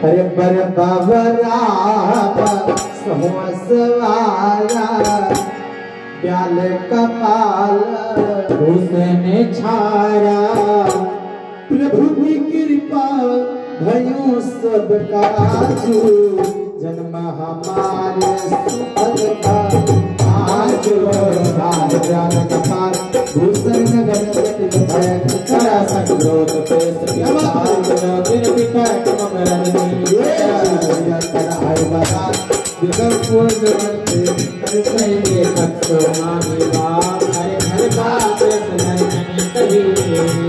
अरे बर बाबरा प्याल कपाल उसने छाया। प्रभु की कृपा भयो सब काजू जन्म हमारे सुखद का। आज ज्ञान कपाल संग्रोध पे सत्य दिन विकट मम रजनी आय बता विकल्पुर जगते हर कहे कत्तो मामी बा हरे हर बात सनन कही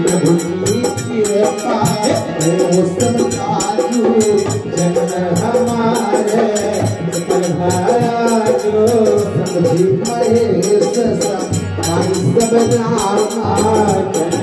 प्रभु की कृपा है मौसम काजू जन्म हमारे पर भाजो समझी महेश सब सब रामा जनी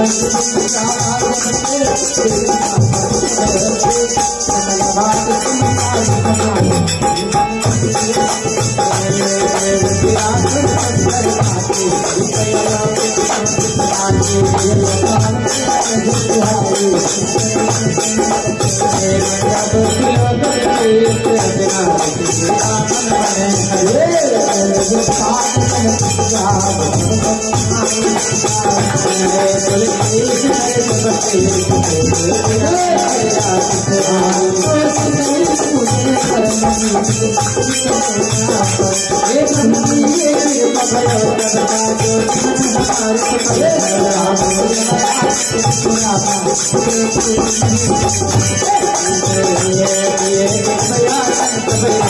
बड़ी लो सब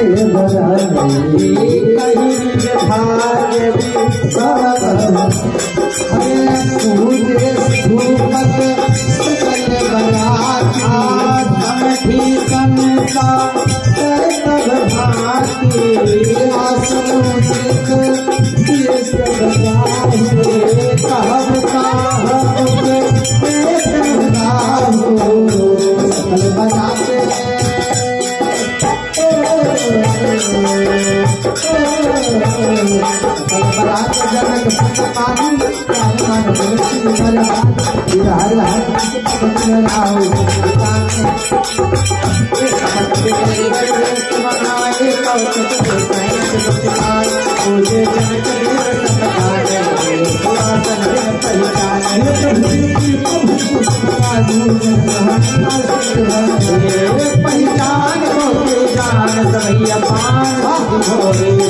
सकल पहचान को जान सभैया पान भोरे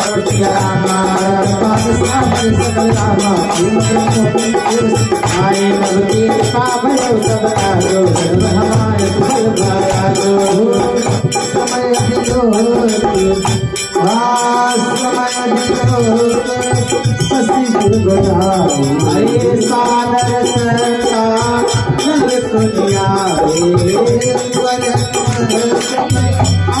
लखे राम सुनान के आकर लोक सील सुभाव राम आए भगवती पावन सब आयो सर्व हमारे फल भायो समय दिलो समय दिलो पसी गुजारो अरे सादर सरता नल सुनिया आनय जाले चले